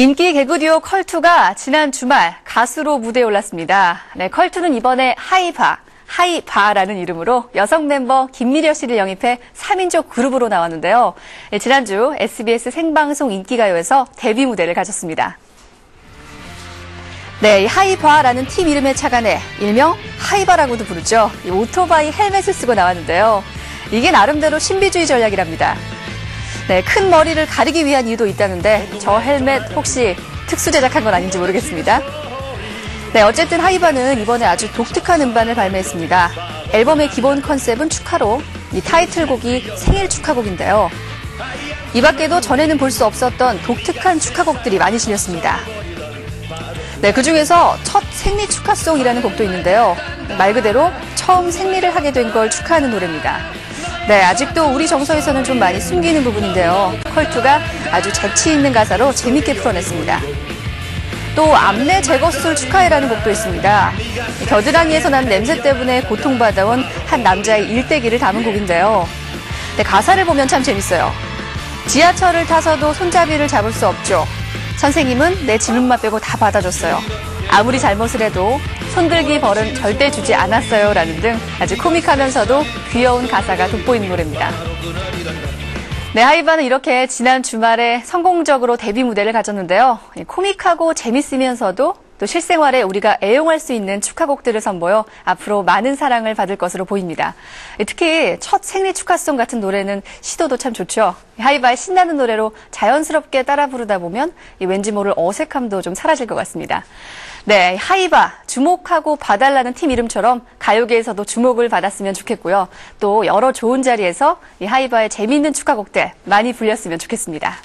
인기 개그 듀오 컬투가 지난 주말 가수로 무대에 올랐습니다. 네, 컬투는 이번에 하이바, 하이바라는 이름으로 여성 멤버 김미려 씨를 영입해 3인조 그룹으로 나왔는데요. 네, 지난주 SBS 생방송 인기가요에서 데뷔 무대를 가졌습니다. 네, 이 하이바라는 팀 이름에 착안해 일명 하이바라고도 부르죠. 이 오토바이 헬멧을 쓰고 나왔는데요. 이게 나름대로 신비주의 전략이랍니다. 네, 큰 머리를 가리기 위한 이유도 있다는데 저 헬멧 혹시 특수 제작한 건 아닌지 모르겠습니다. 네, 어쨌든 하이바는 이번에 아주 독특한 음반을 발매했습니다. 앨범의 기본 컨셉은 축하로 이 타이틀곡이 생일 축하곡인데요. 이 밖에도 전에는 볼 수 없었던 독특한 축하곡들이 많이 실렸습니다. 네, 그 중에서 첫 생리 축하송이라는 곡도 있는데요. 말 그대로 처음 생리를 하게 된 걸 축하하는 노래입니다. 네, 아직도 우리 정서에서는 좀 많이 숨기는 부분인데요. 컬투가 아주 재치 있는 가사로 재밌게 풀어냈습니다. 또 암내 제거수술 축하해라는 곡도 있습니다. 겨드랑이에서 난 냄새 때문에 고통받아온 한 남자의 일대기를 담은 곡인데요. 네, 가사를 보면 참 재밌어요. 지하철을 타서도 손잡이를 잡을 수 없죠. 선생님은 내 질문만 빼고 다 받아줬어요. 아무리 잘못을 해도 손들기 벌은 절대 주지 않았어요. 라는 등 아주 코믹하면서도 귀여운 가사가 돋보이는 노래입니다. 네, 하이바는 이렇게 지난 주말에 성공적으로 데뷔 무대를 가졌는데요. 코믹하고 재밌으면서도 또 실생활에 우리가 애용할 수 있는 축하곡들을 선보여 앞으로 많은 사랑을 받을 것으로 보입니다. 특히 첫 생리 축하송 같은 노래는 시도도 참 좋죠. 하이바의 신나는 노래로 자연스럽게 따라 부르다 보면 왠지 모를 어색함도 좀 사라질 것 같습니다. 네, 하이바 주목하고 봐달라는 팀 이름처럼 가요계에서도 주목을 받았으면 좋겠고요. 또 여러 좋은 자리에서 이 하이바의 재미있는 축하곡들 많이 불렸으면 좋겠습니다.